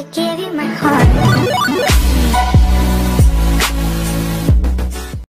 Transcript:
I give you my heart